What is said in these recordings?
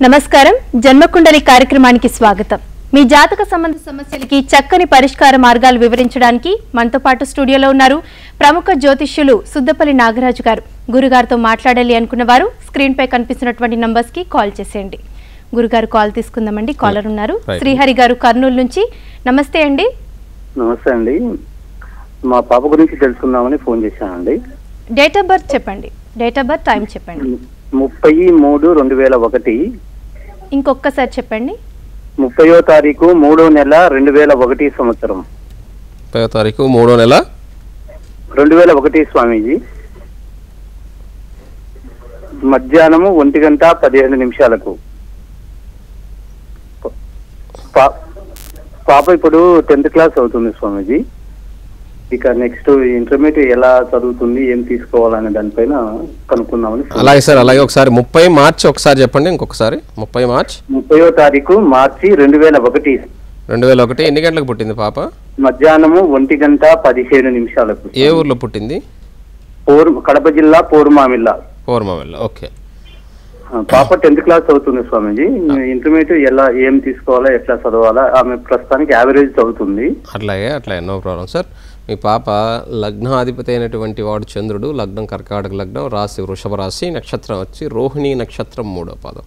నమస్కారం. జన్మకుండలి కార్యక్రమానికి స్వాగతం. మీ జాతక సంబంధ సమస్యలకి చక్కని పరిష్కార మార్గాలు వివరించడానికి మనతో పాటు స్టూడియోలో ఉన్నారు ప్రముఖ జ్యోతిష్యులు సుద్దపల్లి నాగరాజు గారు. గురుగారితో మాట్లాడాలి అనుకున్న వారు స్క్రీన్ పై కనిపిస్తున్నటువంటి నంబర్స్కి కాల్ చేసేయండి. గురుగారు కాల్ తీసుకుందామండి. కాలర్ ఉన్నారు. శ్రీహరి గారు కర్నూలు నుంచి. నమస్తే అండి. నమస్తే అండి. మా పాప గురించి తెలుసుకుందామని ఫోన్ చేశానండి. డేట్ ఆఫ్ బర్త్ చెప్పండి. డేట్ ఆఫ్ బర్త్ టైం చెప్పండి. ముప్పై మూడు రెండు వేల ఒకటి. ఇంకొకసారి చెప్పండి. ముప్పయో తారీఖు మూడో నెల రెండు వేల ఒకటి సంవత్సరం. ముప్పై తారీఖు మూడో నెల? రెండు వేల ఒకటి స్వామీజీ. మధ్యాహ్నము ఒంటి గంట పదిహేను నిమిషాలకు. పాప ఇప్పుడు టెన్త్ క్లాస్ అవుతుంది స్వామీజీ. ఇక నెక్స్ట్ ఇంటర్మీడియట్ ఎలా చదువుతుంది ఏం తీసుకోవాలనే దానిపైన కనుక్కుందామని అలాగే సార్ అలాగే ఒకసారి ముప్పై మార్చి ఒకసారి చెప్పండి ఇంకొకసారి. ముప్పై మార్చ్? ముప్పయో తారీఖు మార్చి రెండు వేల ఒకటి. రెండు వేల ఒకటి. ఎన్ని గంటలకు పుట్టింది పాప? మధ్యాహ్నము ఒంటి గంట పదిహేను నిమిషాలకు. ఏ ఊర్లో పుట్టింది? పోరు కడప జిల్లా పోరుమామిల్ల. పౌర్మవెల్ల ఓకే. పాప టెన్త్ క్లాస్ అవుతుంది స్వామీజీ. ఇంటర్మీడియట్ ఎలా ఏం తీసుకోవాలా ఎట్లా చదవాలా ఆమె ప్రస్తుతానికి యావరేజ్ చదువుతుంది. అట్లాగే అట్లాగే. No problem sir. మీ పాప లగ్నాధిపతి అయినటువంటి వాడు చంద్రుడు లగ్నం కర్కాటక లగ్నం రాశి వృషభ రాశి నక్షత్రం వచ్చి రోహిణి నక్షత్రం మూడో పాదం.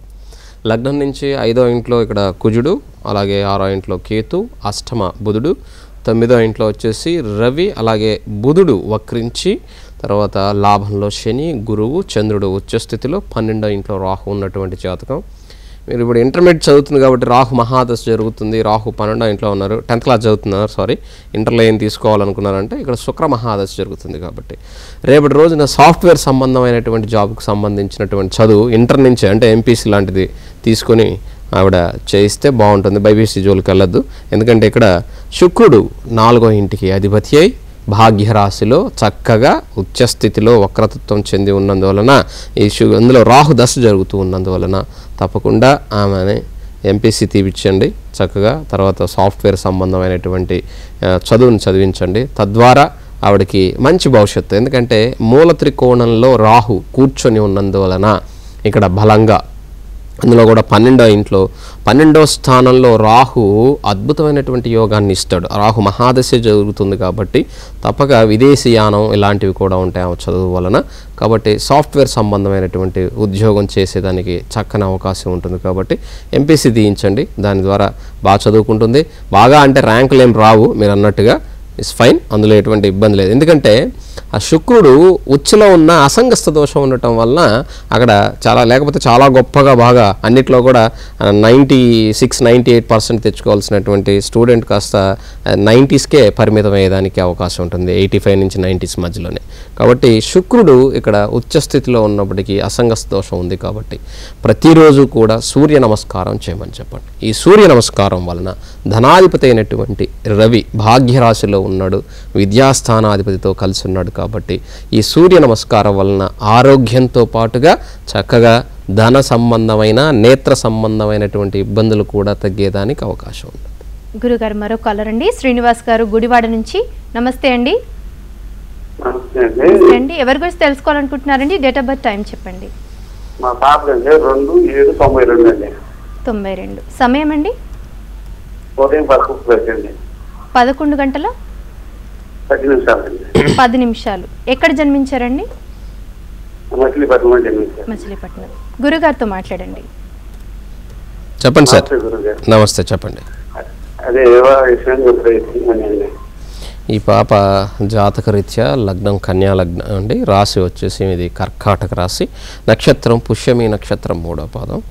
లగ్నం నుంచి ఐదో ఇంట్లో ఇక్కడ కుజుడు అలాగే ఆరో ఇంట్లో కేతు అష్టమ బుధుడు తొమ్మిదో ఇంట్లో వచ్చేసి రవి అలాగే బుధుడు వక్రించి తర్వాత లాభంలో శని గురువు చంద్రుడు ఉచ్చస్థితిలో పన్నెండో ఇంట్లో రాహు ఉన్నటువంటి జాతకం. మీరు ఇప్పుడు ఇంటర్మీడియట్ చదువుతుంది కాబట్టి రాహు మహాదశ జరుగుతుంది. రాహు పన్నెండో ఇంట్లో ఉన్నారు. టెన్త్ క్లాస్ చదువుతున్నారు సారీ ఇంటర్లో ఏం తీసుకోవాలనుకున్నారంటే ఇక్కడ శుక్ర మహాదశ జరుగుతుంది కాబట్టి. రేపటి రోజున సాఫ్ట్వేర్ సంబంధమైనటువంటి జాబ్కు సంబంధించినటువంటి చదువు ఇంటర్ నుంచి అంటే ఎంపీసీ లాంటిది తీసుకొని ఆవిడ చేయిస్తే బాగుంటుంది. బైబీసీ జోలికి వెళ్ళొద్దు. ఎందుకంటే ఇక్కడ శుక్రుడు నాలుగో ఇంటికి అధిపతి అయి భాగ్యరాశిలో చక్కగా ఉచ్చస్థితిలో వక్రతత్వం చెంది ఉన్నందువలన ఈ శు అందులో రాహు దశ జరుగుతూ ఉన్నందువలన తప్పకుండా ఆమెని ఎంపీసీ తీపిచ్చండి. చక్కగా తర్వాత సాఫ్ట్వేర్ సంబంధమైనటువంటి చదువుని చదివించండి. తద్వారా ఆవిడకి మంచి భవిష్యత్తు. ఎందుకంటే మూల త్రికోణంలో రాహు కూర్చొని ఉన్నందువలన ఇక్కడ బలంగా అందులో కూడా పన్నెండో ఇంట్లో పన్నెండో స్థానంలో రాహు అద్భుతమైనటువంటి యోగాన్ని ఇస్తాడు. రాహు మహాదశ జరుగుతుంది కాబట్టి తప్పక విదేశీయానం ఇలాంటివి కూడా ఉంటాయి ఆమె చదువు వలన. కాబట్టి సాఫ్ట్వేర్ సంబంధమైనటువంటి ఉద్యోగం చేసేదానికి చక్కని అవకాశం ఉంటుంది కాబట్టి ఎంపీసీ తీయించండి. దాని ద్వారా బాగా చదువుకుంటుంది. బాగా అంటే ర్యాంకులు ఏం రావు మీరు అన్నట్టుగా. ఇట్స్ ఫైన్ అందులో ఎటువంటి ఇబ్బంది లేదు. ఎందుకంటే ఆ శుక్రుడు ఉచ్చులో ఉన్న అసంగస్థ దోషం ఉండటం వలన అక్కడ చాలా లేకపోతే చాలా గొప్పగా బాగా అన్నిట్లో కూడా ninety six ninety eight percent తెచ్చుకోవాల్సినటువంటి student కాస్త నైంటీస్కే పరిమితం అయ్యేదానికి అవకాశం ఉంటుంది ఎయిటీ ఫైవ్ నుంచి నైంటీస్ మధ్యలోనే. కాబట్టి శుక్రుడు ఇక్కడ ఉచ్చస్థితిలో ఉన్నప్పటికీ అసంగస్థ దోషం ఉంది కాబట్టి ప్రతిరోజు కూడా సూర్య నమస్కారం చేయమని చెప్పండి. ఈ సూర్య నమస్కారం వలన ధనాధిపతి అయినటువంటి రవి భాగ్యరాశిలో ఉన్నాడు విద్యాస్థానాధిపతితో కలిసి ఉన్నాడు. కాబట్టి ఈ సూర్య నమస్కారం వలన ఆరోగ్యంతో పాటుగా చక్కగా ధన సంబంధమైన నేత్ర సంబంధమైనటువంటి ఇబ్బందులు కూడా తగ్గేదానికి అవకాశం ఉంది. గురుగారు మరో కాలర్ అండి. శ్రీనివాస్ గారు గుడివాడ నుంచి. నమస్తే అండి. నమస్తే అండి. ఎవరి గురించి తెలుసుకోవాలనుకుంటున్నారండి? డేట్ ఆఫ్ బర్త్ టైం చెప్పండి. మా పాప అండి. రెండు ఏడు తొంభై రెండు అండి. తొంభై రెండు. సమయం అండి? ఉదయం పదకొండు గంటల? పది నిమిషాలండి. పది నిమిషాలు. ఎక్కడ జన్మించారండి? మచిలీపట్నం అండి జన్మించారు మచిలీపట్నం. గురుగారితో మాట్లాడండి. చెప్పండి సార్. నమస్తే గురుగారు. నమస్తే చెప్పండి. అదే ఈ పాప జాతక రీత్యా లగ్నం కన్యా లగ్నం అండి. రాశి వచ్చేసి ఇది కర్కాటక రాశి. నక్షత్రం పుష్యమి నక్షత్రం మూడో పాదం.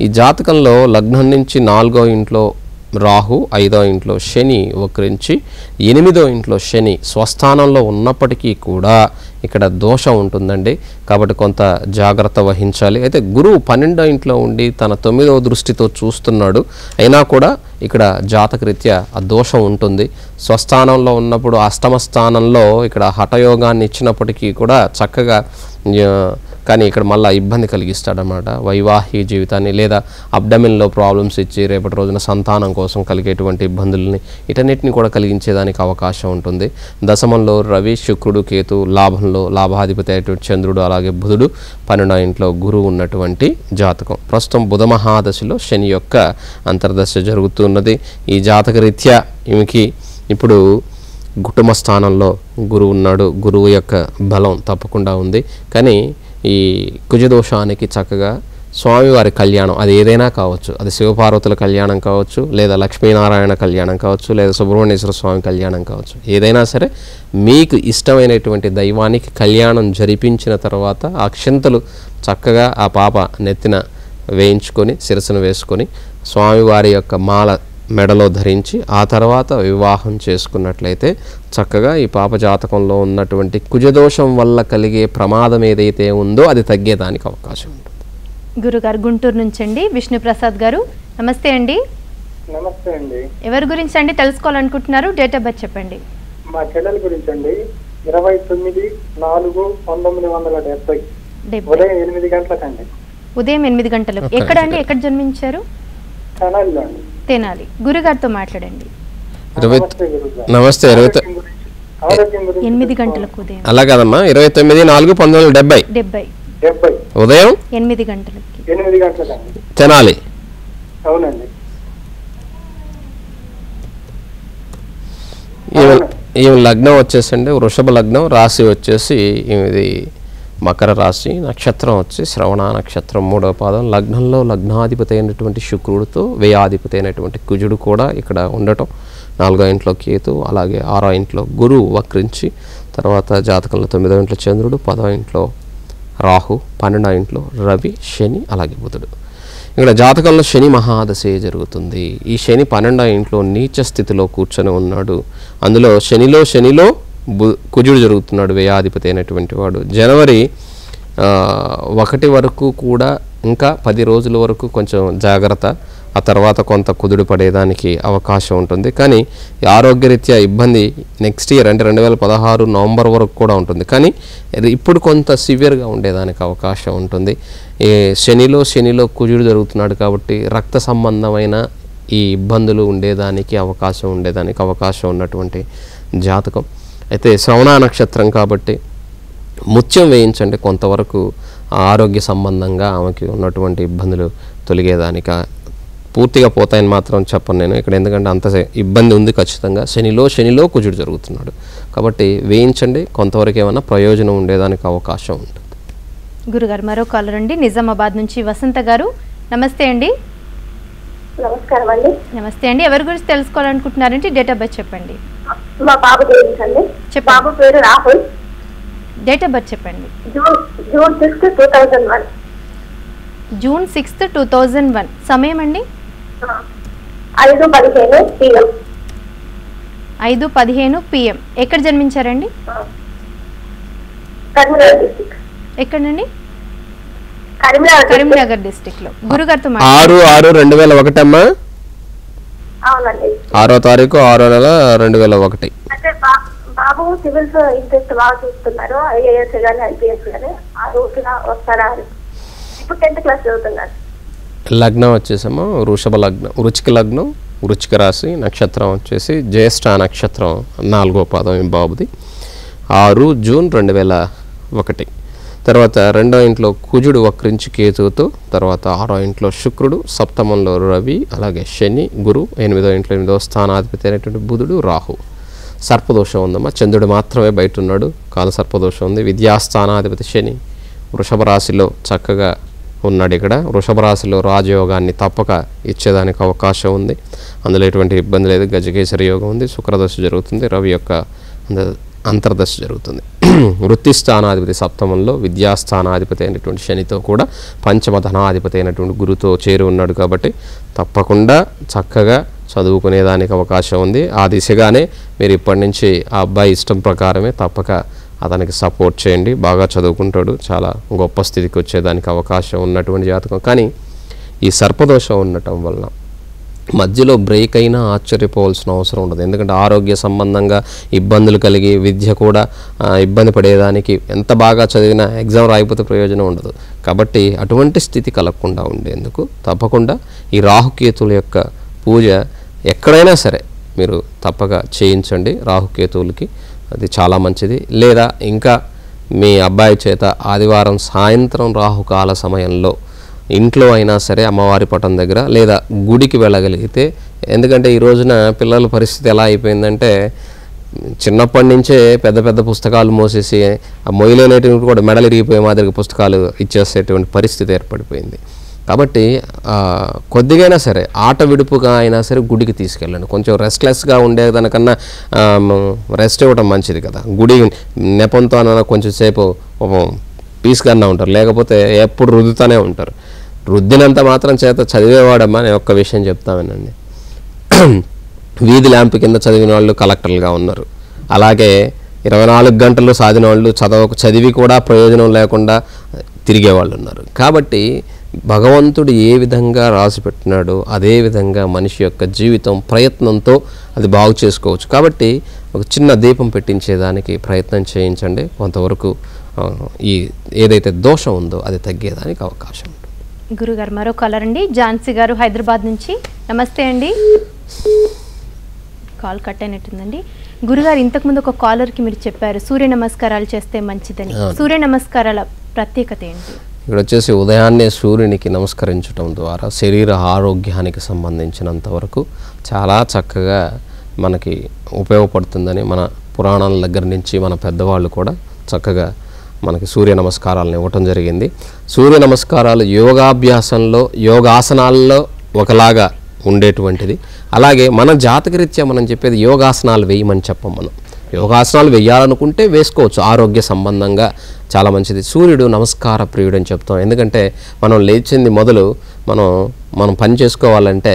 ఈ జాతకంలో లగ్నం నుంచి నాలుగో ఇంట్లో రాహు ఐదో ఇంట్లో శని వక్రించి ఎనిమిదో ఇంట్లో శని స్వస్థానంలో ఉన్నప్పటికీ కూడా ఇక్కడ దోషం ఉంటుందండి. కాబట్టి కొంత జాగ్రత్త వహించాలి. అయితే గురువు పన్నెండో ఇంట్లో ఉండి తన తొమ్మిదవ దృష్టితో చూస్తున్నాడు. అయినా కూడా ఇక్కడ జాతకరీత్యా ఆ దోషం ఉంటుంది. స్వస్థానంలో ఉన్నప్పుడు అష్టమ స్థానంలో ఇక్కడ హఠయోగాన్ని ఇచ్చినప్పటికీ కూడా చక్కగా కానీ ఇక్కడ మళ్ళీ ఇబ్బంది కలిగిస్తాడనమాట వైవాహిక జీవితాన్ని లేదా అబ్డమిన్లో ప్రాబ్లమ్స్ ఇచ్చి రేపటి రోజున సంతానం కోసం కలిగేటువంటి ఇబ్బందుల్ని ఇటన్నిటిని కూడా కలిగించేదానికి అవకాశం ఉంటుంది. దశమంలో రవి శుక్రుడు కేతు లాభంలో లాభాధిపతి అయినటువంటి చంద్రుడు అలాగే బుధుడు పన్నెండో ఇంట్లో గురువు ఉన్నటువంటి జాతకం. ప్రస్తుతం బుధ మహాదశలో శని యొక్క అంతర్దశ జరుగుతున్నది. ఈ జాతక రీత్యా ఈమెకి ఇప్పుడు కుటుంబ స్థానంలో గురువు ఉన్నాడు. గురువు యొక్క బలం తప్పకుండా ఉంది. కానీ ఈ కుజదోషానికి చక్కగా స్వామివారి కళ్యాణం అది ఏదైనా కావచ్చు. అది శివపార్వతుల కళ్యాణం కావచ్చు లేదా లక్ష్మీనారాయణ కళ్యాణం కావచ్చు లేదా సుబ్రహ్మణ్యేశ్వర స్వామి కళ్యాణం కావచ్చు. ఏదైనా సరే మీకు ఇష్టమైనటువంటి దైవానికి కళ్యాణం జరిపించిన తర్వాత ఆ అక్షంతలు చక్కగా ఆ పాప నెత్తిన వేయించుకొని శిరస్సును వేసుకొని స్వామివారి యొక్క మాల మెడలో ధరించి ఆ తర్వాత వివాహం చేసుకున్నట్లయితే చక్కగా ఈ పాప జాతకంలో ఉన్నటువంటి కుజదోషం వల్ల కలిగే ప్రమాదం ఏదైతే ఉందో అది తగ్గేదానికి అవకాశం ఉంటుంది. గురుగారు గుంటూరు నుంచి అండి విష్ణుప్రసాద్ గారు నమస్తే అండి. నమస్తే అండి. ఎవరి గురించి అండి తెలుసుకోవాలనుకుంటున్నారు? డేట్ ఆఫ్ బర్త్ చెప్పండి. మా చెల్లెల గురించి అండి. ఇరవై తొమ్మిది నాలుగు పంతొమ్మిది వందల డెబ్బై. ఉదయం ఎనిమిది గంటలకండి. ఉదయం ఎనిమిది గంటలకు. ఎక్కడ అండి ఎక్కడ? జన్మించారు? ఛానల్లో అండి. తెనాలి. గురుగారితో మాట్లాడండి. నమస్తే ఇరవై ఎనిమిది గంటలకు ఉదయం. అలా కాదమ్మా ఇరవై తొమ్మిది నాలుగు పంతొమ్మిది వందల డెబ్బై. డెబ్బై. డెబ్బై. ఉదయం ఎనిమిది గంటలకి. ఎనిమిది గంటలకండి తెనాలి. అవునండి. ఈమె ఈమె లగ్నం వచ్చేసండి వృషభ లగ్నం రాశి వచ్చేసి ఈమెది మకర రాశి నక్షత్రం వచ్చి శ్రవణ నక్షత్రం మూడవ పాదం. లగ్నంలో లగ్నాధిపతి అయినటువంటి శుక్రుడితో వ్యయాధిపతి అయినటువంటి కుజుడు కూడా ఇక్కడ ఉండటం. నాలుగో ఇంట్లో కేతు అలాగే ఆరో ఇంట్లో గురువు వక్రించి తర్వాత జాతకంలో తొమ్మిదో ఇంట్లో చంద్రుడు పదో ఇంట్లో రాహు పన్నెండో ఇంట్లో రవి శని అలాగే బుధుడు. ఇక్కడ జాతకంలో శని మహాదశే జరుగుతుంది. ఈ శని పన్నెండో ఇంట్లో నీచ స్థితిలో కూర్చొని ఉన్నాడు. అందులో శనిలో శనిలో కుజుడు జరుగుతున్నాడు వ్యయాధిపతి అయినటువంటి వాడు. జనవరి ఒకటి వరకు కూడా ఇంకా పది రోజుల వరకు కొంచెం జాగ్రత్త. ఆ తర్వాత కొంత కుదుడు పడేదానికి అవకాశం ఉంటుంది. కానీ ఆరోగ్యరీత్యా ఇబ్బంది నెక్స్ట్ ఇయర్ అంటే రెండు వేల పదహారు నవంబర్ వరకు కూడా ఉంటుంది. కానీ ఇది ఇప్పుడు కొంత సివియర్గా ఉండేదానికి అవకాశం ఉంటుంది. ఈ శనిలో శనిలో కుజుడు జరుగుతున్నాడు కాబట్టి రక్త సంబంధమైన ఈ ఇబ్బందులు ఉండేదానికి అవకాశం ఉండేదానికి అవకాశం ఉన్నటువంటి జాతకం. అయితే శ్రవణ నక్షత్రం కాబట్టి ముత్యం వేయించండి కొంతవరకు ఆరోగ్య సంబంధంగా ఆమెకి ఉన్నటువంటి ఇబ్బందులు తొలగేదానిక పూర్తిగా పోతాయని మాత్రం చెప్పను నేను. ఇక్కడ ఎందుకంటే అంత ఇబ్బంది ఉంది ఖచ్చితంగా. శనిలో శనిలో కుజుడు జరుగుతున్నాడు. కాబట్టి వేయించండి. కొంతవరకు ఏమైనా ప్రయోజనం ఉండేదానికి అవకాశం ఉంటుంది. గురుగారు మరో కాలర్ అండి నిజామాబాద్ నుంచి వసంత గారు. నమస్తే అండి. నమస్కారం అండి. నమస్తే అండి. ఎవరి గురించి తెలుసుకోవాలనుకుంటున్నారంటే డేట్ ఆఫ్ బర్త్ చెప్పండి. మా బాబు గురించి అండి చెప్పండి. బాబు పేరు రాహుల్. డేట్ ఆఫ్ బర్త్ చెప్పండి. June June sixth two thousand one. June sixth two thousand one. సమయం అండి? ఐదు పదిహేను పిఎం. ఐదు పదిహేను పిఎం. ఎక్కడ జన్మించారండి? ఎక్కడండి? కరీంనగర్ district. కరీంనగర్ డిస్టిక్లో. గురుగారితో మాట్లాడండి ఆరు ఆరు రెండు వేల ఒకటమ్మా? అవునండి. ఆరో తారీఖు ఆరో నెల రెండు వేల ఒకటి. బాబు సివిల్స్ ఇంట్రెస్ట్ బాగా చూస్తున్నారు ఐఏఎస్ కానీ ఐపీఎస్ కానీ ఆ రూట్గా వస్తారా? అని ఇప్పుడు టెన్త్ క్లాస్ చదువుతున్నారు. లగ్నం వచ్చేసేమో వృషభ లగ్నం వృచ్చిక లగ్నం వృచ్చిక రాశి నక్షత్రం వచ్చేసి జ్యేష్ఠ నక్షత్రం నాలుగో పాదం బాబుది. ఆరు జూన్ రెండు వేల ఒకటి. తర్వాత రెండో ఇంట్లో కుజుడు వక్రించి కేతువుతో తర్వాత ఆరో ఇంట్లో శుక్రుడు సప్తమంలో రవి అలాగే శని గురు ఎనిమిదో ఇంట్లో ఎనిమిదో స్థానాధిపతి అయినటువంటి బుధుడు రాహు. సర్పదోషం ఉందమ్మా. చంద్రుడు మాత్రమే బయట ఉన్నాడు కాల సర్పదోషం ఉంది. విద్యాస్థానాధిపతి శని వృషభ రాశిలో చక్కగా ఉన్నాడు ఇక్కడ. వృషభ రాశిలో రాజయోగాన్ని తప్పక ఇచ్చేదానికి అవకాశం ఉంది. అందులో ఎటువంటి ఇబ్బంది లేదు. గజకేసరి యోగం ఉంది. శుక్రదశ జరుగుతుంది. రవి యొక్క అంతర్దశ జరుగుతుంది. వృత్తి స్థానాధిపతి సప్తమంలో విద్యాస్థానాధిపతి అయినటువంటి శనితో కూడా పంచమ ధనాధిపతి అయినటువంటి గురుతో చేరి ఉన్నాడు కాబట్టి తప్పకుండా చక్కగా చదువుకునేదానికి అవకాశం ఉంది. ఆ దిశగానే మీరు ఇప్పటి నుంచి ఆ అబ్బాయి ఇష్టం ప్రకారమే తప్పక అతనికి సపోర్ట్ చేయండి. బాగా చదువుకుంటాడు. చాలా గొప్ప స్థితికి వచ్చేదానికి అవకాశం ఉన్నటువంటి జాతకం. కానీ ఈ సర్పదోషం ఉండటం వలన మధ్యలో బ్రేక్ అయినా ఆశ్చర్యపోవాల్సిన అవసరం ఉండదు. ఎందుకంటే ఆరోగ్య సంబంధంగా ఇబ్బందులు కలిగి విద్య కూడా ఇబ్బంది పడేదానికి ఎంత బాగా చదివినా ఎగ్జామ్ రాయిపోతే ప్రయోజనం ఉండదు. కాబట్టి అటువంటి స్థితి కలగకుండా ఉండేందుకు తప్పకుండా ఈ రాహుకేతుల యొక్క పూజ ఎక్కడైనా సరే మీరు తప్పక చేయించండి. రాహుకేతువులకి అది చాలా మంచిది. లేదా ఇంకా మీ అబ్బాయి చేత ఆదివారం సాయంత్రం రాహుకాల సమయంలో ఇంట్లో అయినా సరే అమ్మవారి పటం దగ్గర లేదా గుడికి వెళ్ళగలిగితే ఎందుకంటే ఈ రోజున పిల్లల పరిస్థితి ఎలా అయిపోయిందంటే చిన్నప్పటి నుంచే పెద్ద పెద్ద పుస్తకాలు మోసేసి ఆ మొయ్యలేనటువంటి కూడా మెడలు ఇరిగిపోయే మాదిరిగా పుస్తకాలు ఇచ్చేసేటువంటి పరిస్థితి ఏర్పడిపోయింది. కాబట్టి కొద్దిగైనా సరే ఆట విడుపుగా అయినా సరే గుడికి తీసుకెళ్ళండి. కొంచెం రెస్ట్లెస్గా ఉండేదానికన్నా రెస్ట్ ఇవ్వడం మంచిది కదా. గుడి నెపంతో అన్న కొంచెం సేపు పీస్గానే ఉంటారు. లేకపోతే ఎప్పుడు రుదుతూనే ఉంటారు. రుద్దినంత మాత్రం చేత చదివేవాడమ్మా నేను ఒక్క విషయం చెప్తా వినండి వీధి ల్యాంప్ కింద చదివిన వాళ్ళు కలెక్టర్లుగా ఉన్నారు. అలాగే ఇరవై నాలుగు గంటలు సాధిన వాళ్ళు చదవ చదివి కూడా ప్రయోజనం లేకుండా తిరిగే వాళ్ళు ఉన్నారు. కాబట్టి భగవంతుడు ఏ విధంగా రాసి పెట్టినాడో అదే విధంగా మనిషి యొక్క జీవితం ప్రయత్నంతో అది బాగు చేసుకోవచ్చు. కాబట్టి ఒక చిన్న దీపం పెట్టించేదానికి ప్రయత్నం చేయించండి. కొంతవరకు ఈ ఏదైతే దోషం ఉందో అది తగ్గేదానికి అవకాశం. గురుగారు మరో కాలర్ అండి. ఝాన్సీ గారు హైదరాబాద్ నుంచి. నమస్తే అండి. కాల్ కట్ అయినట్టుందండి. గురుగారు ఇంతకుముందు ఒక కాలర్కి మీరు చెప్పారు సూర్య నమస్కారాలు చేస్తే మంచిదని. సూర్య నమస్కారాల ప్రత్యేకత ఏంటి? ఇక్కడ వచ్చేసి ఉదయాన్నే సూర్యునికి నమస్కరించడం ద్వారా శరీర ఆరోగ్యానికి సంబంధించినంత వరకు చాలా చక్కగా మనకి ఉపయోగపడుతుందని మన పురాణాల దగ్గర నుంచి మన పెద్దవాళ్ళు కూడా చక్కగా మనకి సూర్య నమస్కారాలను ఇవ్వటం జరిగింది. సూర్య నమస్కారాలు యోగాభ్యాసంలో యోగాసనాల్లో ఒకలాగా ఉండేటువంటిది. అలాగే మన జాతకరీత్యా మనం చెప్పేది యోగాసనాలు వేయమని చెప్పం మనం. యోగాసనాలు వేయాలనుకుంటే వేసుకోవచ్చు ఆరోగ్య సంబంధంగా చాలా మంచిది. సూర్యుడు నమస్కార ప్రియుడు అని చెప్తాం. ఎందుకంటే మనం లేచింది మొదలు మనం మనం పని చేసుకోవాలంటే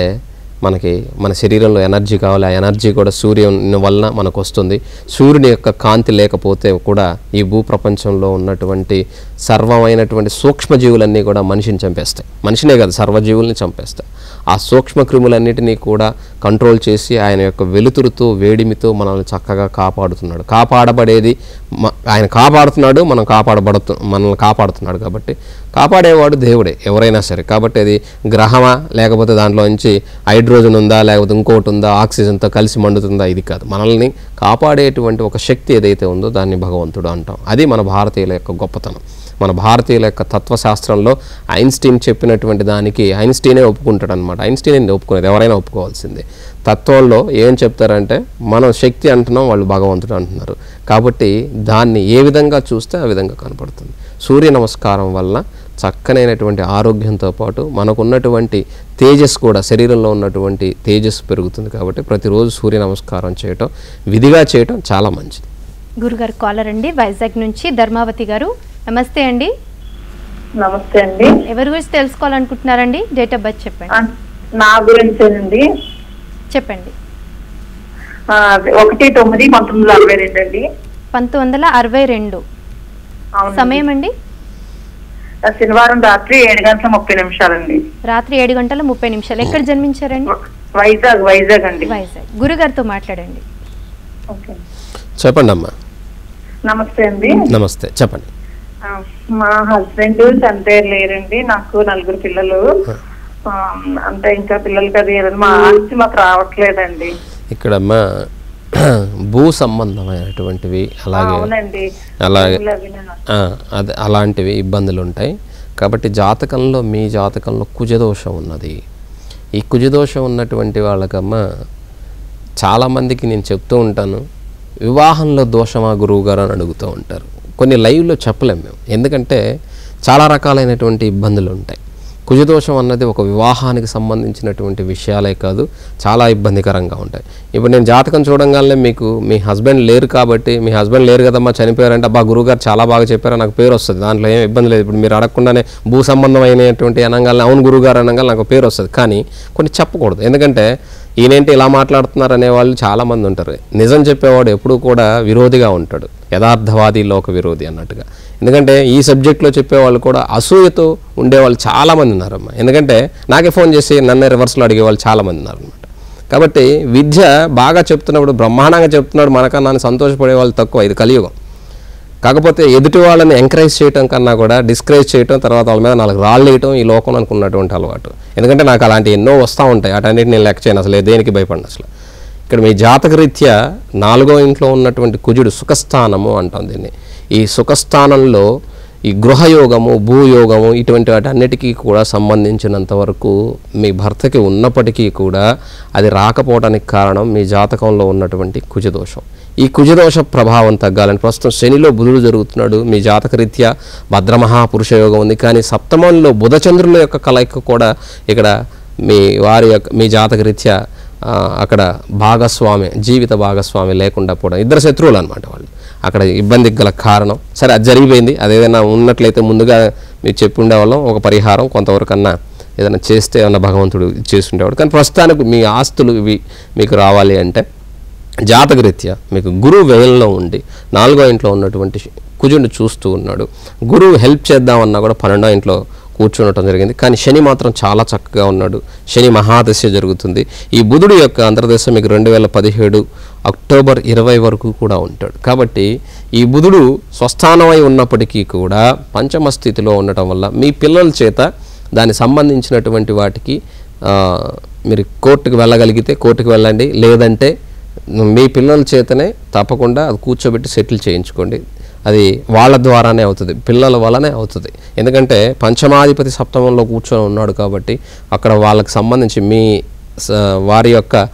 మనకి మన శరీరంలో ఎనర్జీ కావాలి. ఆ ఎనర్జీ కూడా సూర్యుని వలన మనకు వస్తుంది సూర్యుని యొక్క కాంతి లేకపోతే కూడా ఈ భూప్రపంచంలో ఉన్నటువంటి సర్వమైనటువంటి సూక్ష్మజీవులన్నీ కూడా మనిషిని చంపేస్తాయి. మనిషినే కాదు సర్వజీవుల్ని చంపేస్తాయి. ఆ సూక్ష్మ క్రిములన్నిటినీ కూడా కంట్రోల్ చేసి ఆయన యొక్క వెలుతురుతో వేడిమితో మనల్ని చక్కగా కాపాడుతున్నాడు. కాపాడబడేది మ- ఆయన కాపాడుతున్నాడు మనం కాపాడబడుతు మనల్ని కాపాడుతున్నాడు కాబట్టి కాపాడేవాడు దేవుడే ఎవరైనా సరే. కాబట్టి అది గ్రహమా లేకపోతే దాంట్లో నుంచి హైడ్రోజన్ ఉందా లేకపోతే ఇంకోటి ఉందా ఆక్సిజన్తో కలిసి మండుతుందా ఇది కాదు. మనల్ని కాపాడేటువంటి ఒక శక్తి ఏదైతే ఉందో దాన్ని భగవంతుడు అంటాం. అది మన భారతీయుల యొక్క గొప్పతనం. మన భారతీయుల యొక్క తత్వశాస్త్రంలో ఐన్స్టీన్ చెప్పినటువంటి దానికి ఐన్స్టీనే ఒప్పుకుంటాడు అనమాట ఐన్స్టీన్ ఒప్పుకునేది ఎవరైనా ఒప్పుకోవాల్సిందే. తత్వంలో ఏం చెప్తారంటే మనం శక్తి అంటున్నాం వాళ్ళు భగవంతుడు అంటున్నారు. కాబట్టి దాన్ని ఏ విధంగా చూస్తే ఆ విధంగా కనపడుతుంది. సూర్య నమస్కారం వల్ల చక్కనైనటువంటి ఆరోగ్యంతో పాటు మనకున్నటువంటి తేజస్ కూడా శరీరంలో ఉన్నటువంటి తేజస్సు పెరుగుతుంది కాబట్టి ప్రతిరోజు సూర్య నమస్కారం చేయటం విధిగా చేయటం చాలా మంచిది. గురుగారు కాలర్ అండి వైజాగ్ నుంచి ధర్మావతి గారు నమస్తే అండి. నమస్తే అండి. ఎవరి గురించి తెలుసుకోవాలనుకుంటున్నారండి? డేట్ ఆఫ్ బర్త్ చెప్పండి. నా గురించేనండి. చెప్పండి. ఒకటి తొమ్మిది పంతొమ్మిది వందల అరవై రెండు అండి. పంతొమ్మిది వందల అరవై రెండు. సమయం అండి? శనివారం రాత్రి ఏడు గంటల ముప్పై నిమిషాలండి. రాత్రి ఏడు గంటల ముప్పై నిమిషాలు. ఎక్కడ జన్మించారండి? వైజాగ్ వైజాగ్ అండి. వైజాగ్. గురుగారితో మాట్లాడండి. ఓకే. చెప్పండి అమ్మా నమస్తే అండి. నమస్తే. చెప్పండి. మా హస్బెండ్ చనిపోయారు లేరండి. నాకు నలుగురు పిల్లలు. అంటే ఇంకా పిల్లలకి అది ఏదైనా మా ఆస్తి మాకు రావట్లేదండి. ఇక్కడమ్మా భూ సంబంధమైనటువంటివి అలాగే అలాగే అదే అలాంటివి ఇబ్బందులు ఉంటాయి కాబట్టి జాతకంలో మీ జాతకంలో కుజదోషం ఉన్నది. ఈ కుజదోషం ఉన్నటువంటి వాళ్ళకమ్మా చాలామందికి నేను చెప్తూ ఉంటాను వివాహంలో దోషమా గురువు గారు అని అడుగుతూ ఉంటారు. కొన్ని లైవ్లో చెప్పలేము మేము. ఎందుకంటే చాలా రకాలైనటువంటి ఇబ్బందులు ఉంటాయి. కుజదోషం అన్నది ఒక వివాహానికి సంబంధించినటువంటి విషయాలే కాదు చాలా ఇబ్బందికరంగా ఉంటాయి. ఇప్పుడు నేను జాతకం చూడంగానే మీకు మీ హస్బెండ్ లేరు కాబట్టి మీ హస్బెండ్ లేరు కదమ్మా చనిపోయారంటే అబ్బా గురువుగారు చాలా బాగా చెప్పారు నాకు పేరు వస్తుంది. దాంట్లో ఏం ఇబ్బంది లేదు. ఇప్పుడు మీరు అడగకుండానే భూ సంబంధమైనటువంటి అనగానే అవును గురువుగారు అనగానే నాకు పేరు వస్తుంది. కానీ కొన్ని చెప్పకూడదు. ఎందుకంటే ఈయనేంటి ఇలా మాట్లాడుతున్నారు అనేవాళ్ళు చాలామంది ఉంటారు. నిజం చెప్పేవాడు ఎప్పుడూ కూడా విరోధిగా ఉంటాడు. యథార్థవాది లోక విరోధి అన్నట్టుగా. ఎందుకంటే ఈ సబ్జెక్ట్లో చెప్పే వాళ్ళు కూడా అసూయతో ఉండేవాళ్ళు చాలామంది ఉన్నారమ్మా. ఎందుకంటే నాకే ఫోన్ చేసి నన్నే రివర్స్లో అడిగేవాళ్ళు చాలామంది ఉన్నారనమాట కాబట్టి విద్య బాగా చెప్తున్నప్పుడు బ్రహ్మాండంగా చెప్తున్నాడు మనకన్నా సంతోషపడే వాళ్ళు తక్కువ ఇది కలియుగం. కాకపోతే ఎదుటి వాళ్ళని ఎంకరేజ్ చేయటం కన్నా కూడా డిస్కరేజ్ చేయటం తర్వాత వాళ్ళ మీద నాలుగు రాళ్ళు వేయటం ఈ లోకం అనుకున్నటువంటి అలవాటు. ఎందుకంటే నాకు అలాంటి ఎన్నో వస్తూ ఉంటాయి అటన్నిటి నేను లెక్క చేయను అసలు దేనికి భయపడిన అసలు. ఇక్కడ మీ జాతక రీత్యా నాలుగో ఇంట్లో ఉన్నటువంటి కుజుడు సుఖస్థానము అంటాం దీన్ని. ఈ సుఖస్థానంలో ఈ గృహయోగము భూయోగము ఇటువంటి వాటి అన్నిటికీ కూడా సంబంధించినంత వరకు మీ భర్తకి ఉన్నప్పటికీ కూడా అది రాకపోవడానికి కారణం మీ జాతకంలో ఉన్నటువంటి కుజదోషం. ఈ కుజదోష ప్రభావం తగ్గాలని ప్రస్తుతం శనిలో బుధుడు జరుగుతున్నాడు. మీ జాతక రీత్యా భద్రమహాపురుష యోగం ఉంది. కానీ సప్తమంలో బుధచంద్రుల యొక్క కలయిక కూడా ఇక్కడ మీ వారి యొక్క మీ జాతక రీత్యా అక్కడ భాగస్వామి జీవిత భాగస్వామి లేకుండా పోవడం. ఇద్దరు శత్రువులు అనమాట వాళ్ళు. అక్కడ ఇబ్బందికి గల కారణం. సరే అది జరిగిపోయింది. అదేదైనా ఉన్నట్లయితే ముందుగా మీరు చెప్పి ఉండేవాళ్ళం ఒక పరిహారం కొంతవరకు అన్నా ఏదైనా చేస్తే ఏమన్నా భగవంతుడు చేసుండేవాడు కానీ ప్రస్తుతానికి మీ ఆస్తులు ఇవి మీకు రావాలి అంటే జాతకరీత్యా మీకు గురువు వ్యయంలో ఉండి నాలుగో ఇంట్లో ఉన్నటువంటి కుజుని చూస్తూ ఉన్నాడు. గురువు హెల్ప్ చేద్దామన్నా కూడా పన్నెండో ఇంట్లో కూర్చుండటం జరిగింది. కానీ శని మాత్రం చాలా చక్కగా ఉన్నాడు. శని మహాదశ జరుగుతుంది. ఈ బుధుడు యొక్క అంతర్దశ మీకు రెండు వేల పదిహేడు అక్టోబర్ ఇరవై వరకు కూడా ఉంటాడు. కాబట్టి ఈ బుధుడు స్వస్థానమై ఉన్నప్పటికీ కూడా పంచమ స్థితిలో ఉండటం వల్ల మీ పిల్లల చేత దానికి సంబంధించినటువంటి వాటికి మీరు కోర్టుకు వెళ్ళగలిగితే కోర్టుకు వెళ్ళండి. లేదంటే మీ పిల్లల చేతనే తప్పకుండా అది కూర్చోబెట్టి సెటిల్ చేయించుకోండి. అది వాళ్ళ ద్వారానే అవుతుంది పిల్లల వల్లనే అవుతుంది. ఎందుకంటే పంచమాధిపతి సప్తమంలో కూర్చొని ఉన్నాడు కాబట్టి అక్కడ వాళ్ళకి సంబంధించి మీ స- వారి యొక్క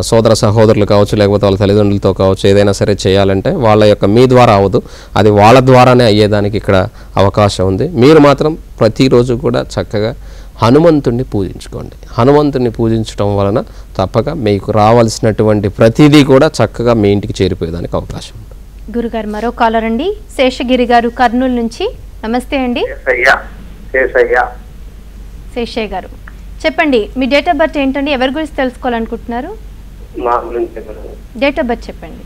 సోదర సహోదరులు కావచ్చు లేకపోతే వాళ్ళ తల్లిదండ్రులతో కావచ్చు ఏదైనా సరే చేయాలంటే వాళ్ళ యొక్క మీ ద్వారా అవ్వదు. అది వాళ్ళ ద్వారానే అయ్యేదానికి ఇక్కడ అవకాశం ఉంది. మీరు మాత్రం ప్రతిరోజు కూడా చక్కగా హనుమంతుణ్ణి పూజించుకోండి. హనుమంతుణ్ణి పూజించడం వలన తప్పక మీకు రావాల్సినటువంటి ప్రతిదీ కూడా చక్కగా మీ ఇంటికి చేరిపోయేదానికి అవకాశం ఉంది. గురుగారు మరో కాలర్ అండి. శేషగిరి గారు కర్నూలు నుంచి. నమస్తే అండి. శేషయ్య గారు. చెప్పండి మీ డేట్ ఆఫ్ బర్త్ ఏంటండి? ఎవరి గురించి తెలుసుకోవాలనుకుంటున్నారు? డేట్ ఆఫ్ బర్త్ చెప్పండి.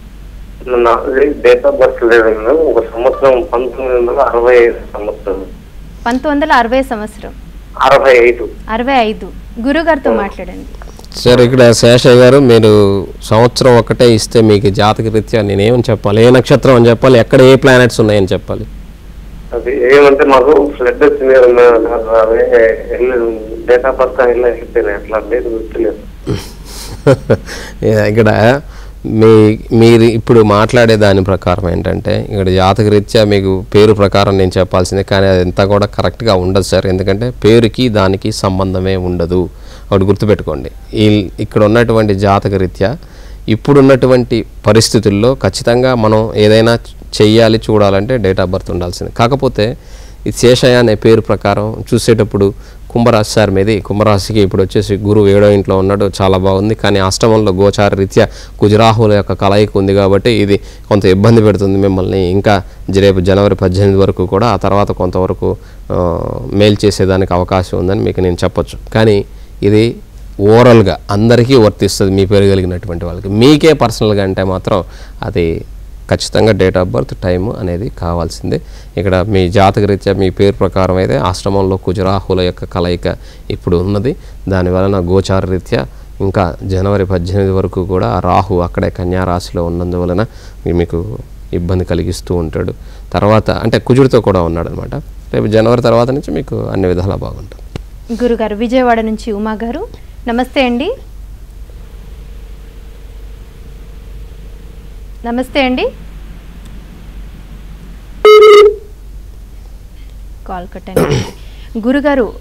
డేట్ ఆఫ్ బర్త్ లేదండి. ఒక సంవత్సరం పంతొమ్మిది వందల అరవై ఐదు సంవత్సరం. పంతొమ్మిది వందల అరవై సంవత్సరం. అరవై ఐదు. అరవై ఐదు. గురుగారితో మాట్లాడండి. సరే ఇక్కడ శేషయ్య గారు మీరు సంవత్సరం ఒకటే ఇస్తే మీకు జాతక రీత్యా నేనేమని చెప్పాలి? ఏ నక్షత్రం అని చెప్పాలి? ఎక్కడ ఏ ప్లానెట్స్ ఉన్నాయని చెప్పాలి? అది ఏమంటే మాకు ఫ్లడ్ వచ్చింది డేట్ ఆఫ్ బర్త్ అట్లా లేదు గుర్తులేదు. ఇక్కడ మీ మీరు ఇప్పుడు మాట్లాడే దాని ప్రకారం ఏంటంటే ఇక్కడ జాతక రీత్యా మీకు పేరు ప్రకారం నేను చెప్పాల్సిందే కానీ అది ఎంత కూడా కరెక్ట్గా ఉండదు సార్. ఎందుకంటే పేరుకి దానికి సంబంధమే ఉండదు. ఒకటి గుర్తుపెట్టుకోండి. ఈ ఇక్కడ ఉన్నటువంటి జాతక రీత్యా ఇప్పుడున్నటువంటి పరిస్థితుల్లో ఖచ్చితంగా మనం ఏదైనా చెయ్యాలి చూడాలంటే డేట్ ఆఫ్ బర్త్ ఉండాల్సింది. కాకపోతే ఈ శేషయ్య అనే పేరు ప్రకారం చూసేటప్పుడు కుంభరాశి సార్ మీది కుంభరాశికి ఇప్పుడు వచ్చేసి గురువు ఏడో ఇంట్లో ఉన్నాడు చాలా బాగుంది. కానీ అష్టమంలో గోచార రీత్యా కుజరాహుల యొక్క కలయిక ఉంది కాబట్టి ఇది కొంత ఇబ్బంది పెడుతుంది మిమ్మల్ని. ఇంకా రేపు జనవరి పద్దెనిమిది వరకు కూడా ఆ తర్వాత కొంతవరకు మేలు చేసేదానికి అవకాశం ఉందని మీకు నేను చెప్పొచ్చు. కానీ ఇది ఓవరాల్గా అందరికీ వర్తిస్తుంది మీ పేరు కలిగినటువంటి వాళ్ళకి. మీకే పర్సనల్గా అంటే మాత్రం అది ఖచ్చితంగా డేట్ ఆఫ్ బర్త్ టైం అనేది కావాల్సిందే. ఇక్కడ మీ జాతకరీత్యా మీ పేరు ప్రకారం అయితే ఆశ్రమంలో కుజరాహుల యొక్క కలయిక ఇప్పుడు ఉన్నది. దాని వలన గోచార రీత్యా ఇంకా జనవరి పద్దెనిమిది వరకు కూడా ఆ రాహు అక్కడే కన్యారాశిలో ఉన్నందువలన మీకు ఇబ్బంది కలిగిస్తూ ఉంటాడు. తర్వాత అంటే కుజుడితో కూడా ఉన్నాడు అనమాట రేపు జనవరి తర్వాత నుంచి మీకు అన్ని విధాలా బాగుంటుంది. గురుగారు విజయవాడ నుంచి ఉమా గారు. నమస్తే అండి. నమస్తే అండి. కాల్ కట్ అయింది గురుగారు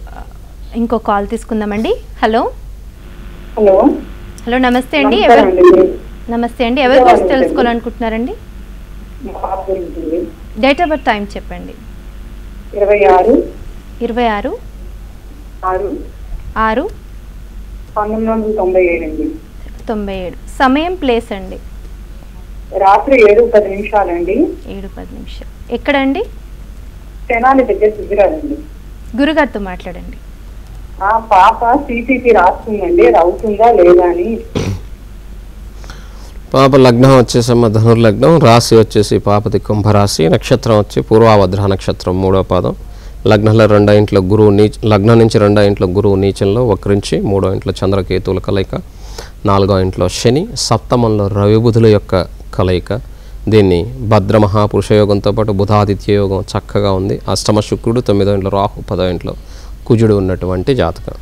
ఇంకో కాల్ తీసుకుందామండి. హలో. హలో. హలో నమస్తే అండి. ఎవరు. నమస్తే అండి. ఎవరి గురించి తెలుసుకోవాలనుకుంటున్నారండి? డేట్ ఆఫ్ బర్త్ టైం చెప్పండి. ఇరవై ఆరు. ఇరవై ఆరు. ఆరు. ఆరు. పంతొమ్మిది వందల తొంభై ఏడు అండి. తొంభై ఏడు. సమయం ప్లేస్ అండి. రాత్రి ఏడు పది నిమిషాలండి. ఏడు పది నిమిషాలు. ఎక్కడండి? తెనాలి దగ్గర దిగిరాదండి గురుగారితో మాట్లాడండి. ఆ పాప సిపిసి రాస్తుందండి. అవుతుందా లేదా అని. పాప లగ్నం వచ్చేసమ్మ ధనుర్లగ్నం. రాశి వచ్చేసి పాపది కుంభరాశి. నక్షత్రం వచ్చి పూర్వాభద్ర నక్షత్రం మూడో పాదం. లగ్నంలో రెండో ఇంట్లో గురువు నీచ లగ్నం నుంచి రెండో ఇంట్లో గురువు నీచంలో వక్రించి మూడో ఇంట్లో చంద్రకేతువుల కలయిక నాలుగో ఇంట్లో శని సప్తమంలో రవిబుధుల యొక్క కలయిక. దీన్ని భద్ర మహాపురుషయోగంతో పాటు బుధాదిత్య యోగం చక్కగా ఉంది. అష్టమ శుక్రుడు తొమ్మిదో ఇంట్లో రాహు పదో ఇంట్లో కుజుడు ఉన్నటువంటి జాతకం.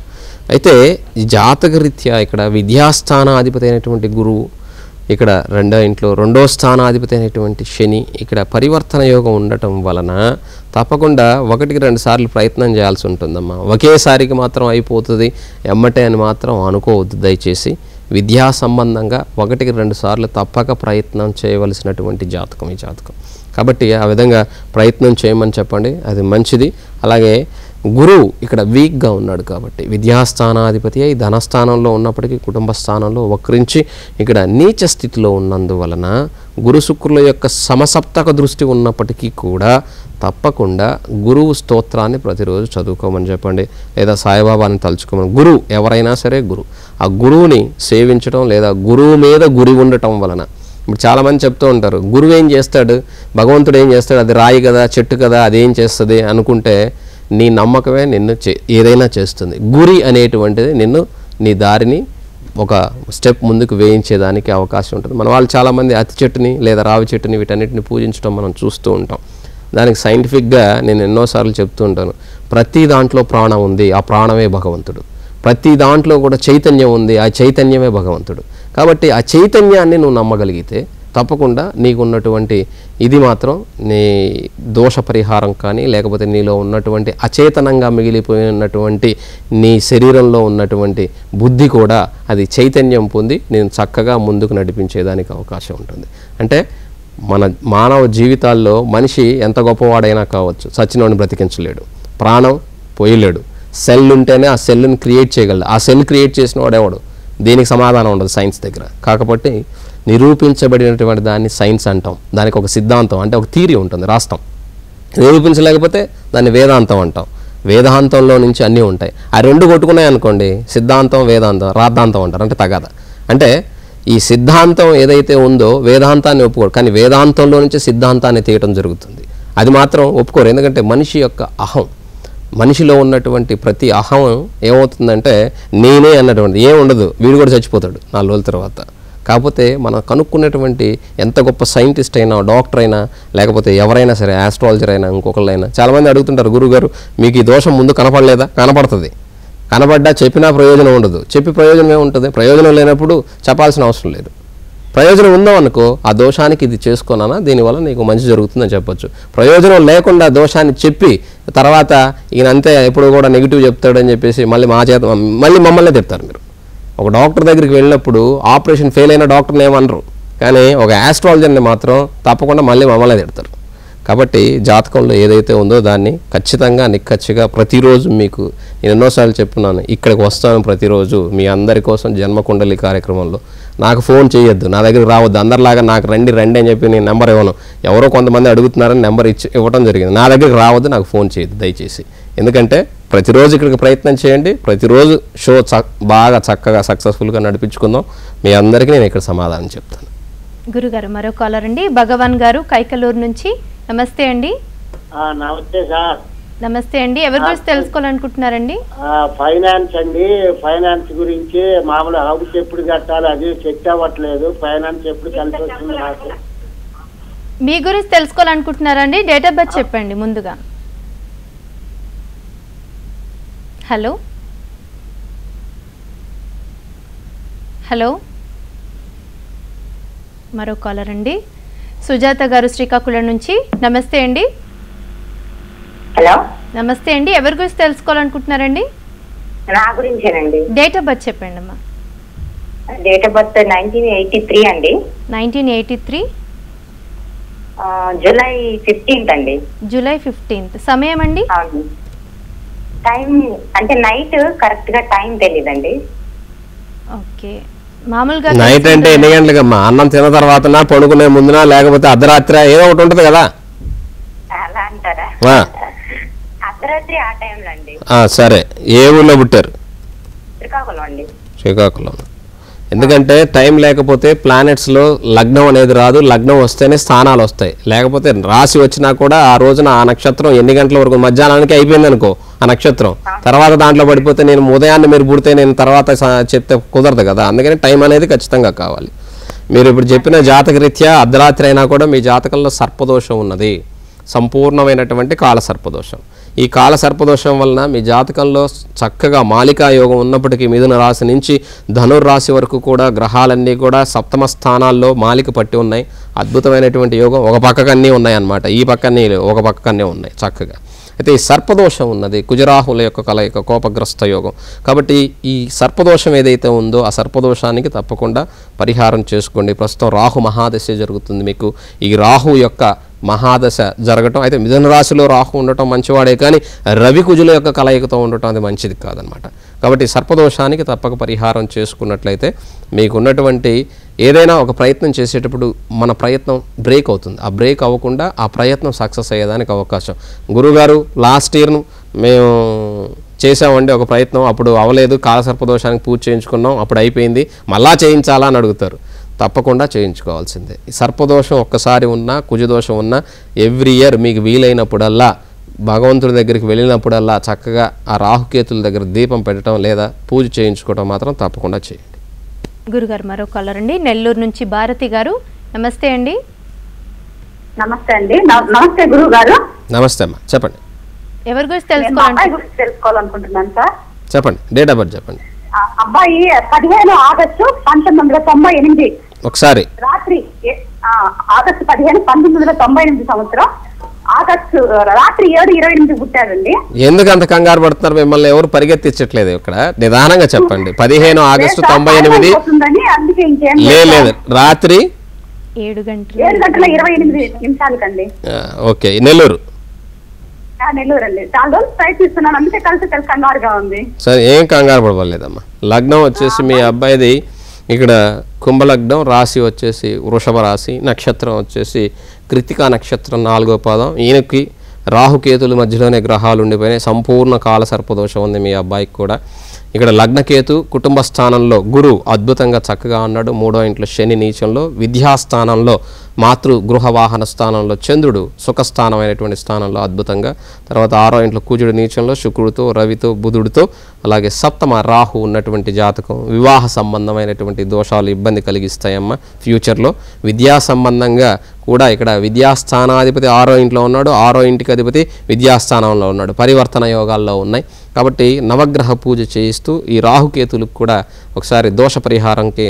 అయితే ఈ జాతకరీత్యా ఇక్కడ విద్యాస్థానాధిపతి అయినటువంటి గురువు ఇక్కడ రెండో ఇంట్లో రెండో స్థానాధిపతి అయినటువంటి శని ఇక్కడ పరివర్తన యోగం ఉండటం వలన తప్పకుండా ఒకటికి రెండు సార్లు ప్రయత్నం చేయాల్సి ఉంటుందమ్మా. ఒకేసారికి మాత్రం అయిపోతుంది. ఎమ్మటే అని మాత్రం అనుకోవద్దు దయచేసి. విద్యా సంబంధంగా ఒకటికి రెండు సార్లు తప్పక ప్రయత్నం చేయవలసినటువంటి జాతకం ఈ జాతకం. కాబట్టి ఆ విధంగా ప్రయత్నం చేయమని చెప్పండి. అది మంచిది. అలాగే గురువు ఇక్కడ వీక్గా ఉన్నాడు కాబట్టి విద్యాస్థానాధిపతి అయి ధనస్థానంలో ఉన్నప్పటికీ కుటుంబ స్థానంలో వక్రించి ఇక్కడ నీచ స్థితిలో ఉన్నందువలన గురు శుక్రుల యొక్క సమసప్తక దృష్టి ఉన్నప్పటికీ కూడా తప్పకుండా గురువు స్తోత్రాన్ని ప్రతిరోజు చదువుకోమని చెప్పండి. లేదా సాయిబాబాని తలుచుకోమని. గురువు ఎవరైనా సరే గురువు ఆ గురువుని సేవించడం లేదా గురువు మీద గురి ఉండటం వలన. ఇప్పుడు చాలామంది చెప్తూ ఉంటారు గురువు ఏం చేస్తాడు? భగవంతుడు ఏం చేస్తాడు? అది రాయి కదా చెట్టు కదా అదేం చేస్తుంది? అనుకుంటే నీ నమ్మకమే నిన్ను చే ఏదైనా చేస్తుంది. గురి అనేటువంటిది నిన్ను నీ దారిని ఒక స్టెప్ ముందుకు వేయించేదానికి అవకాశం ఉంటుంది. మన వాళ్ళు చాలామంది అతి చెట్టుని లేదా రావి చెట్టుని వీటన్నిటిని పూజించడం మనం చూస్తూ ఉంటాం. దానికి సైంటిఫిక్గా నేను ఎన్నోసార్లు చెప్తూ ఉంటాను. ప్రతి దాంట్లో ప్రాణం ఉంది ఆ ప్రాణమే భగవంతుడు. ప్రతి దాంట్లో కూడా చైతన్యం ఉంది ఆ చైతన్యమే భగవంతుడు. కాబట్టి ఆ చైతన్యాన్ని నువ్వు నమ్మగలిగితే తప్పకుండా నీకున్నటువంటి ఇది మాత్రం నీ దోష పరిహారం కానీ లేకపోతే నీలో ఉన్నటువంటి అచేతనంగా మిగిలిపోయినటువంటి నీ శరీరంలో ఉన్నటువంటి బుద్ధి కూడా అది చైతన్యం పొంది నేను చక్కగా ముందుకు నడిపించేదానికి అవకాశం ఉంటుంది. అంటే మన మానవ జీవితాల్లో మనిషి ఎంత గొప్పవాడైనా కావచ్చు సచినోని బ్రతికించలేడు ప్రాణం పోయలేడు. సెల్ ఉంటేనే ఆ సెల్ని క్రియేట్ చేయగలడు. ఆ సెల్ క్రియేట్ చేసిన వాడేవాడు? దీనికి సమాధానం ఉండదు సైన్స్ దగ్గర. కాకపోతే నిరూపించబడినటువంటి దాన్ని సైన్స్ అంటాం. దానికి ఒక సిద్ధాంతం అంటే ఒక థీరీ ఉంటుంది రాష్ట్రం. నిరూపించలేకపోతే దాన్ని వేదాంతం అంటాం. వేదాంతంలో నుంచి అన్నీ ఉంటాయి. ఆ రెండు కొట్టుకున్నాయి అనుకోండి సిద్ధాంతం వేదాంతం రాద్ధాంతం అంటారు అంటే తగాద. అంటే ఈ సిద్ధాంతం ఏదైతే ఉందో వేదాంతాన్ని ఒప్పుకోరు కానీ వేదాంతంలో నుంచి సిద్ధాంతాన్ని తీయటం జరుగుతుంది. అది మాత్రం ఒప్పుకోరు ఎందుకంటే మనిషి యొక్క అహం మనిషిలో ఉన్నటువంటి ప్రతి అహం ఏమవుతుందంటే నేనే అన్నటువంటి ఏం ఉండదు వీడు కూడా చచ్చిపోతాడు నాలుగు రోజుల తర్వాత. కాకపోతే మనం కనుక్కున్నటువంటి ఎంత గొప్ప సైంటిస్ట్ అయినా డాక్టర్ అయినా లేకపోతే ఎవరైనా సరే ఆస్ట్రాలజర్ అయినా ఇంకొకళ్ళైనా చాలామంది అడుగుతుంటారు గురుగారు మీకు ఈ దోషం ముందు కనపడలేదా? కనపడుతుంది. కనబడ్డా చెప్పినా ప్రయోజనం ఉండదు. చెప్పి ప్రయోజనం ఏముంటుంది? ప్రయోజనం లేనప్పుడు చెప్పాల్సిన అవసరం లేదు. ప్రయోజనం ఉందామనుకో అనుకో ఆ దోషానికి ఇది చేసుకున్నానా దీనివల్ల నీకు మంచి జరుగుతుందని చెప్పొచ్చు. ప్రయోజనం లేకుండా దోషాన్ని చెప్పి తర్వాత ఈయన అంతే ఎప్పుడు కూడా నెగిటివ్ చెప్తాడని చెప్పేసి మళ్ళీ మా చేత మళ్ళీ మమ్మల్ని తిడతారు మీరు. ఒక డాక్టర్ దగ్గరికి వెళ్ళినప్పుడు ఆపరేషన్ ఫెయిల్ అయిన డాక్టర్ని ఏమనరు. కానీ ఒక యాస్ట్రాలజర్ని మాత్రం తప్పకుండా మళ్ళీ మమ్మల్ని తిడతారు. కాబట్టి జాతకంలో ఏదైతే ఉందో దాన్ని ఖచ్చితంగా నిక్కచ్చిగా ప్రతిరోజు మీకు నేను ఎన్నోసార్లు చెప్తున్నాను. ఇక్కడికి వస్తాను ప్రతిరోజు మీ అందరి కోసం జన్మకుండలి కార్యక్రమంలో. నాకు ఫోన్ చేయొద్దు. నా దగ్గరికి రావద్దు. అందరిలాగా నాకు రండి రండి అని చెప్పి నేను నెంబర్ ఇవ్వను. ఎవరో కొంతమంది అడుగుతున్నారని నెంబర్ ఇచ్చి ఇవ్వడం జరిగింది. నా దగ్గరికి రావద్దు నాకు ఫోన్ చేయొద్దు దయచేసి. ఎందుకంటే ప్రతిరోజు ఇక్కడికి ప్రయత్నం చేయండి. ప్రతిరోజు షో చ బాగా చక్కగా సక్సెస్ఫుల్గా నడిపించుకుందాం. మీ అందరికీ నేను ఇక్కడ సమాధానం చెప్తాను. గురుగారు మరో కాలర్ అండి. భగవాన్ గారు కైకలూరు నుంచి. నమస్తే అండి. ఆ, నమస్తే సార్. నమస్తే అండి. ఎవరి గురించి తెలుసుకోవాలనుకుంటున్నారండి? ఆ, ఫైనాన్స్ అండి. ఫైనాన్స్ గురించి మామూలు హౌస్ ఎప్పుడు కట్టాలి అది సెట్ అవ్వట్లేదు. ఫైనాన్స్ ఎప్పుడు కలిసి వస్తుంది నాకు మీ గురించి తెలుసుకోవాలనుకుంటున్నారండి డేట్ ఆఫ్ బర్త్ చెప్పండి ముందుగా. హలో? హలో? మరో కాలర్ అండి. సుజాత గారు శ్రీకాకుళం నుంచి. నమస్తే అండి. హలో? నమస్తే అండి. ఎవరి గురించి తెలుసుకోవాలనుకుంటున్నారండి? నా గురించేనండి. డేట్ ఆఫ్ బర్త్ చెప్పండి అమ్మా. Date of birth nineteen eighty three అండి. Nineteen eighty three July fifteenth అండి. జూలై ఫిఫ్టీన్త్ సమయం అండి? టైం అంటే నైట్ కరెక్ట్గా టైం తెలీదండి. ఓకే. మామూలుగా నైట్ అంటే ఎన్ని గంటలకమ్మా? అన్నం తిన్న తర్వాతనా పడుకునే ముందునా లేకపోతే అర్ధరాత్రి ఏదో ఒకటి ఉంటుంది కదా? అలా అంటారా? ఆ, అర్ధరాత్రి ఆ టైంలో అండి. ఆ, సరే. ఏ ఊళ్ళో పుట్టారు? శ్రీకాకుళం అండి. శ్రీకాకుళం. ఎందుకంటే టైం లేకపోతే ప్లానెట్స్లో లగ్నం అనేది రాదు. లగ్నం వస్తేనే స్థానాలు వస్తాయి. లేకపోతే రాశి వచ్చినా కూడా ఆ రోజున ఆ నక్షత్రం ఎన్ని గంటల వరకు? మధ్యాహ్నానికి అయిపోయింది అనుకో ఆ నక్షత్రం. తర్వాత దాంట్లో పడిపోతే నేను ఉదయాన్నే మీరు పుడితే నేను తర్వాత చెప్తే కుదరదు కదా. అందుకని టైం అనేది ఖచ్చితంగా కావాలి. మీరు ఇప్పుడు చెప్పిన జాతక రీత్యా అర్ధరాత్రి అయినా కూడా మీ జాతకంలో సర్పదోషం ఉన్నది. సంపూర్ణమైనటువంటి కాల సర్పదోషం ఈ కాల సర్పదోషం వలన మీ జాతకంలో చక్కగా మాలికా యోగం ఉన్నప్పటికీ మిథున రాశి నుంచి ధనుర్రాశి వరకు కూడా గ్రహాలన్నీ కూడా సప్తమ స్థానాల్లో మాలిక పట్టి ఉన్నాయి. అద్భుతమైనటువంటి యోగం ఒక పక్కకన్నీ ఉన్నాయన్నమాట. ఈ పక్కనే ఒక పక్కనే ఉన్నాయి చక్కగా. అయితే ఈ సర్పదోషం ఉన్నది కుజరాహుల యొక్క కలయిక కోపగ్రస్త యోగం. కాబట్టి ఈ సర్పదోషం ఏదైతే ఉందో ఆ సర్పదోషానికి తప్పకుండా పరిహారం చేసుకోండి. ప్రస్తుతం రాహు మహాదశ జరుగుతుంది మీకు. ఈ రాహు యొక్క మహాదశ జరగటం అయితే మిథున రాశిలో రాహు ఉండటం మంచివాడే కానీ రవి కుజుల యొక్క కలయికతో ఉండటం అది మంచిది కాదనమాట. కాబట్టి సర్పదోషానికి తప్పక పరిహారం చేసుకున్నట్లయితే మీకున్నటువంటి ఏదైనా ఒక ప్రయత్నం చేసేటప్పుడు మన ప్రయత్నం బ్రేక్ అవుతుంది. ఆ బ్రేక్ అవ్వకుండా ఆ ప్రయత్నం సక్సెస్ అయ్యేదానికి అవకాశం. గురుగారు లాస్ట్ ఇయర్ను మేము చేసామండి ఒక ప్రయత్నం. అప్పుడు అవ్వలేదు కాలసర్పదోషానికి పూజ చేయించుకున్నాం అప్పుడు అయిపోయింది. మళ్ళా చేయించాలా అని అడుగుతారు. తప్పకుండా చేయించుకోవాల్సిందే. సర్పదోషం ఒక్కసారి ఉన్నా కుజదోషం ఉన్నా ఎవ్రీ ఇయర్ మీకు వీలైనప్పుడల్లా భగవంతుడి దగ్గరికి వెళ్ళినప్పుడల్లా చక్కగా ఆ రాహుకేతుల దగ్గర దీపం పెట్టడం లేదా పూజ చేయించుకోవడం మాత్రం తప్పకుండా చేయండి. గురుగారు మరో కాలర్ అండి నెల్లూరు నుంచి భారతి గారు. నమస్తే అండి. నమస్తే అండి. నమస్తే గురువు గారు నమస్తే అమ్మా. చెప్పండి. ఎవరి గురించి తెలుసుకోవాలనుకుంటున్నాను సార్. చెప్పండి. డేట్ ఆఫ్ బర్త్ చెప్పండి. అబ్బాయి పదిహేను ఆగస్టు పంతొమ్మిది వందల తొంభై ఎనిమిది. ఒకసారి. రాత్రి ఆగస్టు పదిహేను పంతొమ్మిది వందల తొంభై ఎనిమిది సంవత్సరం ఆగస్టు రాత్రి ఏడు ఇరవై ఎనిమిది పుట్టాడండి ఎందుకు అంత కంగారు పడుతున్నారు మిమ్మల్ని ఎవరు పరిగెత్తించట్లేదు ఇక్కడ? నిదానంగా చెప్పండి. పదిహేను ఆగస్టు తొంభై ఎనిమిది అయిపోతుందని అందుకే ఇంకేం లేదు. రాత్రి? ఏడు గంటలు. ఏడు గంటల ఇరవై ఎనిమిది నిమిషాలకండి. ఓకే. నెల్లూరు? నెల్లూరు అండి చాలా రోజులు ప్రయత్నిస్తున్నాను. అందుకే కలిసి కలిసి కంగారుగా ఉంది. సరే ఏం కంగారు పడవలేదమ్మా. లగ్నం వచ్చేసి మీ అబ్బాయిది ఇక్కడ కుంభలగ్నం రాశి వచ్చేసి వృషభ రాశి నక్షత్రం వచ్చేసి కృతికా నక్షత్రం నాలుగో పాదం. ఈయనకి రాహుకేతుల మధ్యలోనే గ్రహాలు ఉండిపోయినాయి. సంపూర్ణ కాల సర్పదోషం ఉంది మీ అబ్బాయికి కూడా. ఇక్కడ లగ్నకేతు కుటుంబ స్థానంలో గురు అద్భుతంగా చక్కగా ఉన్నాడు. మూడో ఇంట్లో శని నీచంలో విద్యాస్థానంలో మాతృ గృహ వాహన స్థానంలో చంద్రుడు సుఖస్థానమైనటువంటి స్థానంలో అద్భుతంగా. తర్వాత ఆరో ఇంట్లో కుజుడు నీచంలో శుక్రుడితో రవితో బుధుడితో అలాగే సప్తమ రాహు ఉన్నటువంటి జాతకం. వివాహ సంబంధమైనటువంటి దోషాలు ఇబ్బంది కలిగిస్తాయమ్మ ఫ్యూచర్లో. విద్యా సంబంధంగా కూడా ఇక్కడ విద్యాస్థానాధిపతి ఆరో ఇంట్లో ఉన్నాడు. ఆరో ఇంటికి అధిపతి విద్యాస్థానంలో ఉన్నాడు. పరివర్తన యోగాల్లో ఉన్నాయి. కాబట్టి నవగ్రహ పూజ చేయిస్తూ ఈ రాహుకేతులకు కూడా ఒకసారి దోష పరిహారంకి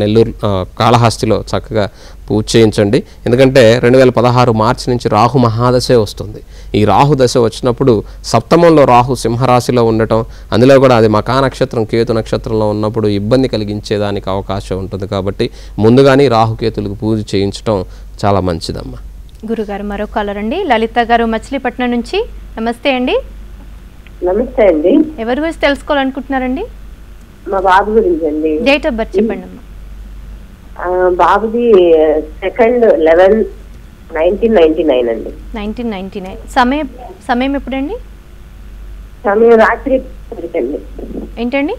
నెల్లూరు కాళహస్తిలో చక్కగా పూజ చేయించండి. ఎందుకంటే రెండు వేల పదహారు మార్చి నుంచి రాహు మహాదశే వస్తుంది. ఈ రాహు దశ వచ్చినప్పుడు సప్తమంలో రాహు సింహరాశిలో ఉండటం అందులో కూడా అది మకా నక్షత్రం కేతు నక్షత్రంలో ఉన్నప్పుడు ఇబ్బంది కలిగించేదానికి అవకాశం ఉంటుంది. కాబట్టి ముందుగానే రాహుకేతులకు పూజ చేయించడం చాలా మంచిదమ్మా. గురుగారు మరో కాలర్ అండి. లలిత గారు మచిలీపట్నం నుంచి. నమస్తే అండి. నమస్తే అండి. ఎవరి గురించి తెలుసుకోవాలనుకుంటున్నారండి? మా బాబు గురించి అండి. డేట్ ఆఫ్ బర్త్ చెప్పండి అమ్మా. బాబుది second eleven nineteen ninety nine అండి. Nineteen ninety nine. సమయం సమయం ఎప్పుడండి? సమయం రాత్రి పదికండి. ఏంటండి?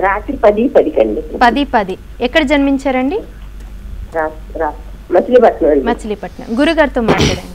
రాత్రి పది పదికండి. పది పది. ఎక్కడ జన్మించారండి? రా- రా- మచిలీపట్నం గురుగారితో మాట్లాడండి.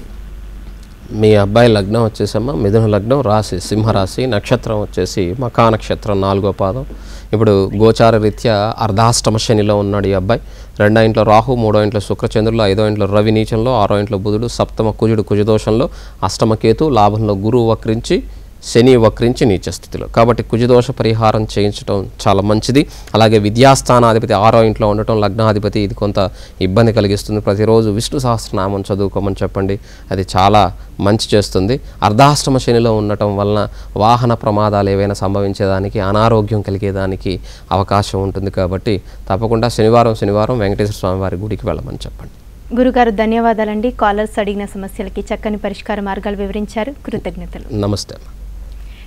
మీ అబ్బాయి లగ్నం వచ్చేసమ్మా మిథున లగ్నం రాశి సింహరాశి నక్షత్రం వచ్చేసి మకా నక్షత్రం నాలుగో పాదం. ఇప్పుడు గోచార రీత్యా అర్ధాష్టమ శనిలో ఉన్నాడు ఈ అబ్బాయి. రెండో ఇంట్లో రాహు మూడో ఇంట్లో శుక్రచంద్రులు ఐదో ఇంట్లో రవి నీచంలో ఆరో ఇంట్లో బుధుడు సప్తమ కుజుడు కుజదోషంలో అష్టమ కేతు లాభంలో గురువు వక్రించి శని వక్రించి నీచ స్థితిలో. కాబట్టి కుజదోష పరిహారం చేయించడం చాలా మంచిది. అలాగే విద్యాస్థానాధిపతి ఆరో ఇంట్లో ఉండటం లగ్నాధిపతి ఇది కొంత ఇబ్బంది కలిగిస్తుంది. ప్రతిరోజు విష్ణు సహస్రనామం చదువుకోమని చెప్పండి. అది చాలా మంచి చేస్తుంది. అర్ధాష్టమ శనిలో ఉండటం వలన వాహన ప్రమాదాలు ఏవైనా సంభవించేదానికి అనారోగ్యం కలిగేదానికి అవకాశం ఉంటుంది కాబట్టి తప్పకుండా శనివారం శనివారం వెంకటేశ్వర స్వామి వారి గుడికి వెళ్ళమని చెప్పండి. గురుగారు ధన్యవాదాలండి. కాలర్స్ అడిగిన సమస్యలకి చక్కని పరిష్కార మార్గాలు వివరించారు. కృతజ్ఞతలు. నమస్తే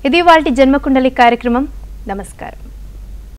ఇది వాళ్ళ జన్మకుండలి కార్యక్రమం. నమస్కారం.